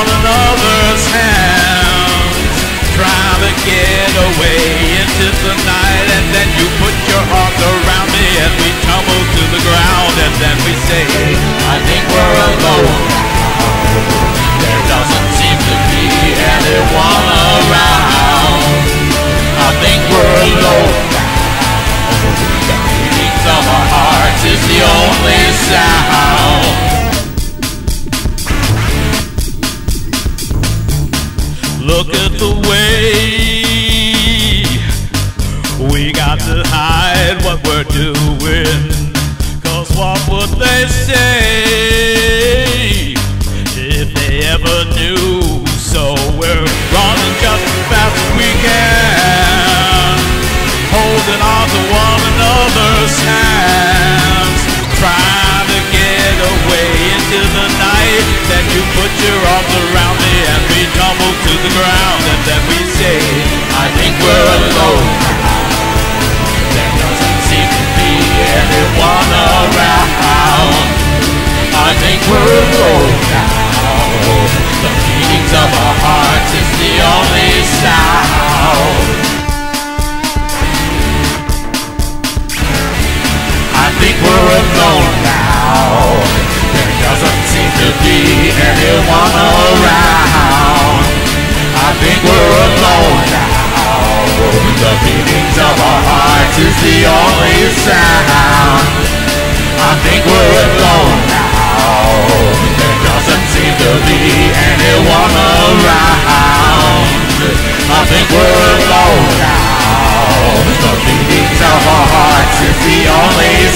on another's hands. Trying to get away into the night. And then you put your arms around me and we tumble to the ground. And then we say, I think we're alone. There doesn't seem to be anyone around. I think we're alone The beatings of our hearts is the only sound. Look at the way we got to hide what we're doing. Cause what would they say if they ever knew? So we're running just as fast as we can, holding on to one another's hands, trying to get away into the night. Then you put your arms around the ground, alone now. The beatings of our hearts is the only